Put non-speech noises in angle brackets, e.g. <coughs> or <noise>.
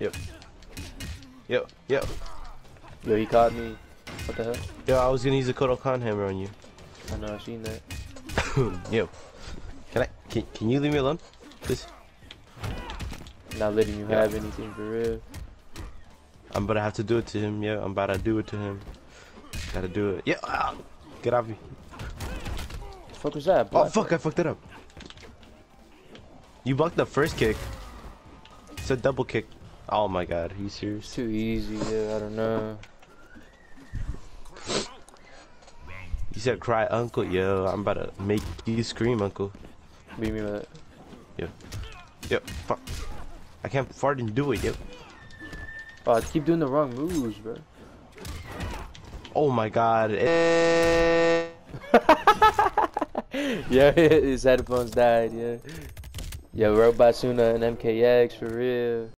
Yep. Yep. Yep. Yo, he caught me. What the hell? Yo, I was gonna use a Kodokan hammer on you. I know, I seen that. <coughs> Yo. Can I? Can, can you leave me alone? Please. Not letting you Yeah. have anything for real. I'm about to have to do it to him. Yeah, I'm about to do it to him. Gotta do it. Yeah. ah, Get off me. The fuck was that? Oh fuck! I fucked it up. You blocked the first kick. It's a double kick. Oh my god, are you It's serious? too easy, yeah, I don't know. You said cry uncle. Yo, I'm about to make you scream, uncle. Beat me with that. Yo, fuck. I can't fart and do it, yo. Oh, I keep doing the wrong moves, bro. Oh my god. Eh. <laughs> yeah, his headphones died, yeah. Yo, Robot Tsuna and MKX, for real.